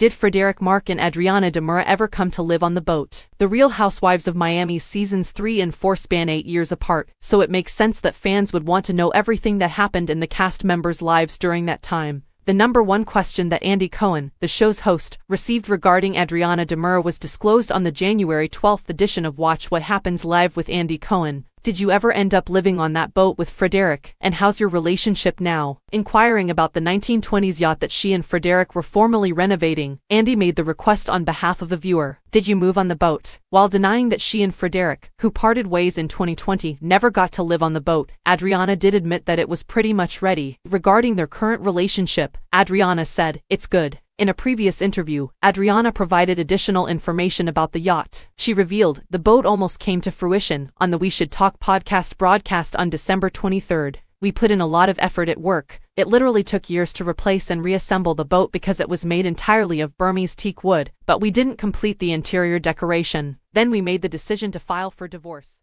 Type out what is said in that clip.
Did Frederick Marq and Adriana de Moura ever come to live on the boat? The Real Housewives of Miami seasons 3 and 4 span 8 years apart, so it makes sense that fans would want to know everything that happened in the cast members' lives during that time. The number one question that Andy Cohen, the show's host, received regarding Adriana de Moura was disclosed on the January 12th edition of Watch What Happens Live with Andy Cohen. Did you ever end up living on that boat with Frederick, and how's your relationship now? Inquiring about the 1920s yacht that she and Frederick were formally renovating, Andy made the request on behalf of a viewer. Did you move on the boat? While denying that she and Frederick, who parted ways in 2020, never got to live on the boat, Adriana did admit that it was pretty much ready. Regarding their current relationship, Adriana said, It's good. In a previous interview, Adriana provided additional information about the yacht. She revealed the boat almost came to fruition on the We Should Talk podcast broadcast on December 23rd. We put in a lot of effort at work. It literally took years to replace and reassemble the boat because it was made entirely of Burmese teak wood, but we didn't complete the interior decoration. Then we made the decision to file for divorce.